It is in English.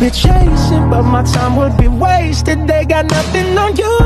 be chasing, but my time would be wasted. They got nothing on you.